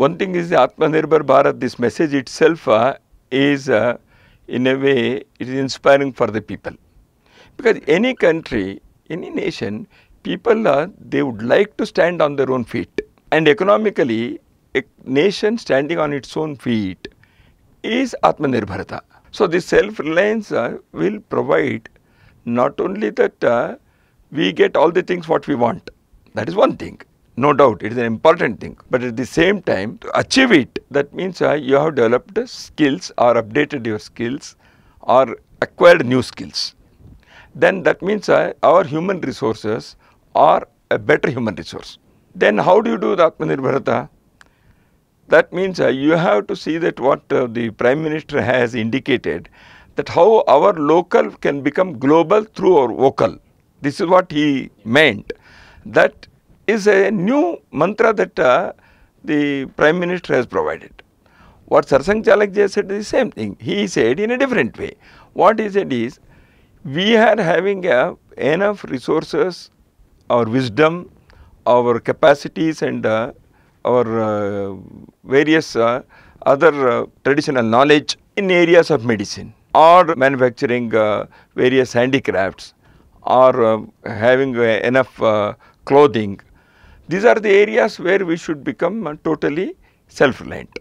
One thing is the Atmanirbhar Bharat, this message itself uh, is uh, in a way, it is inspiring for the people. Because any country, any nation, people uh, they would like to stand on their own feet. And economically, a nation standing on its own feet is Atmanirbharata. So this self-reliance uh, will provide not only that uh, we get all the things what we want. That is one thing. No doubt, it is an important thing. But at the same time, to achieve it, that means uh, you have developed skills or updated your skills or acquired new skills. Then that means uh, our human resources are a better human resource. Then how do you do the Atmanirbharata? That means uh, you have to see that what uh, the Prime Minister has indicated that how our local can become global through our vocal. This is what he meant. That is a new mantra that uh, the Prime Minister has provided. What Sarsanghchalakji said is the same thing. He said in a different way. What he said is, we are having uh, enough resources, our wisdom, our capacities and uh, our uh, various uh, other uh, traditional knowledge in areas of medicine or manufacturing various handicrafts or having enough clothing. These are the areas where we should become uh, totally self-reliant.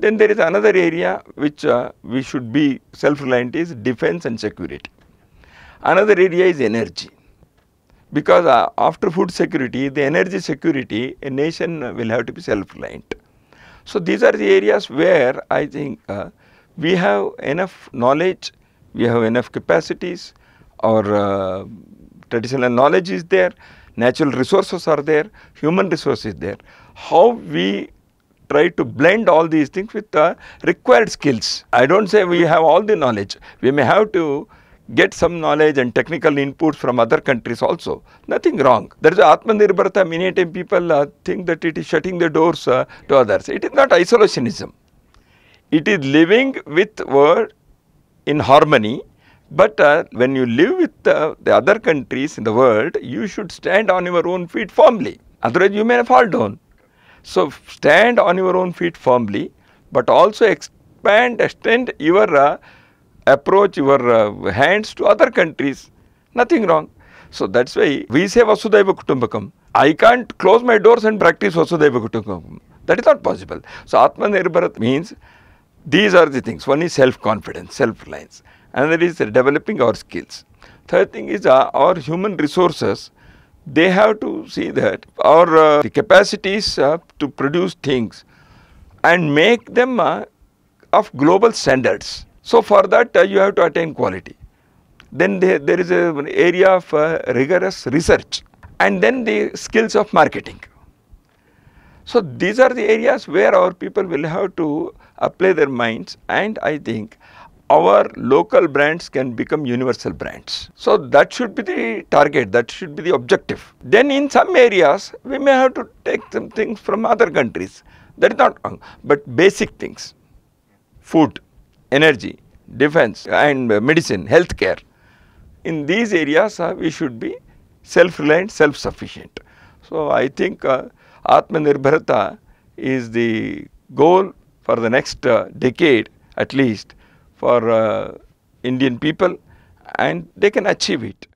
Then there is another area which uh, we should be self-reliant is defense and security. Another area is energy because uh, after food security, the energy security, a nation will have to be self-reliant. So these are the areas where I think uh, we have enough knowledge, we have enough capacities, our uh, traditional knowledge is there, natural resources are there, human resources there. How we try to blend all these things with the required skills. I don't say we have all the knowledge. We may have to get some knowledge and technical inputs from other countries also. Nothing wrong. There is Atmanirbharata. Many times people uh, think that it is shutting the doors uh, to others. It is not isolationism. It is living with world in harmony. But uh, when you live with uh, the other countries in the world, you should stand on your own feet firmly. Otherwise, you may fall down. So stand on your own feet firmly, but also expand, extend your uh, approach, your uh, hands to other countries. Nothing wrong. So that's why we say Vasudhaiva Kutumbakam. I can't close my doors and practice Vasudhaiva Kutumbakam. That is not possible. So Atmanirbharat means these are the things. One is self-confidence, self-reliance. Another is developing our skills. Third thing is uh, our human resources they have to see that our uh, capacities uh, to produce things and make them uh, of global standards. So for that uh, you have to attain quality. Then there, there is an area of uh, rigorous research and then the skills of marketing. So these are the areas where our people will have to apply their minds and I think our local brands can become universal brands. So that should be the target, that should be the objective. Then in some areas, we may have to take some things from other countries. That is not wrong, but basic things, food, energy, defense and medicine, healthcare. In these areas, uh, we should be self-reliant, self-sufficient. So I think uh, Atmanirbharata is the goal for the next uh, decade at least for uh, Indian people and they can achieve it.